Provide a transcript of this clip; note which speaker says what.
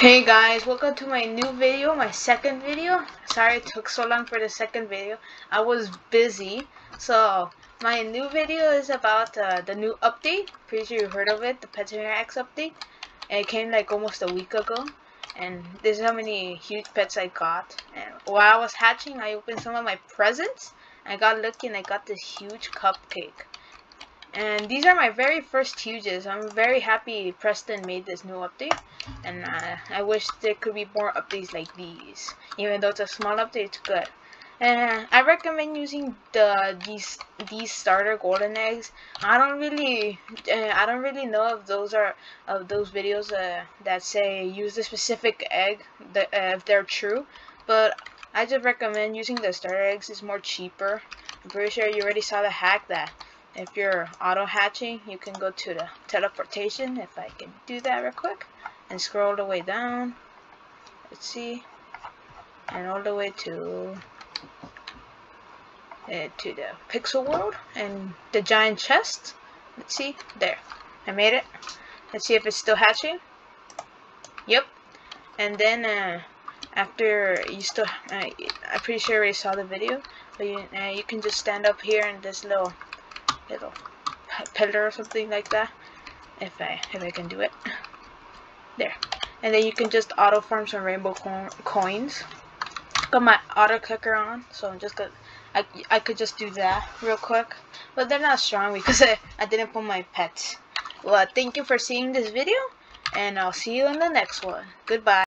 Speaker 1: Hey guys, welcome to my new video, my second video. Sorry it took so long for the second video. I was busy. So, my new video is about uh, the new update. Pretty sure you heard of it, the Pet Simulator X update. And it came like almost a week ago. And this is how many huge pets I got. And while I was hatching, I opened some of my presents. I got lucky and I got this huge cupcake. And these are my very first huges. I'm very happy Preston made this new update. And uh, I wish there could be more updates like these. Even though it's a small update, it's good. And uh, I recommend using the these these starter golden eggs. I don't really uh, I don't really know if those are of those videos uh, that say use the specific egg uh, if they're true. But I just recommend using the starter eggs. It's more cheaper. I'm pretty sure you already saw the hack that if you're auto hatching you can go to the teleportation if I can do that real quick and scroll the way down. Let's see. And all the way to uh, to the pixel world and the giant chest. Let's see. There. I made it. Let's see if it's still hatching. Yep. And then uh, after you still uh, I'm pretty sure you saw the video but you, uh, you can just stand up here in this little little pillar or something like that. If I if I can do it. There. And then you can just auto farm some rainbow co coins. Got my auto clicker on so I'm just gonna I, I could just do that real quick. But they're not strong because I, I didn't put my pets. Well thank you for seeing this video and I'll see you in the next one. Goodbye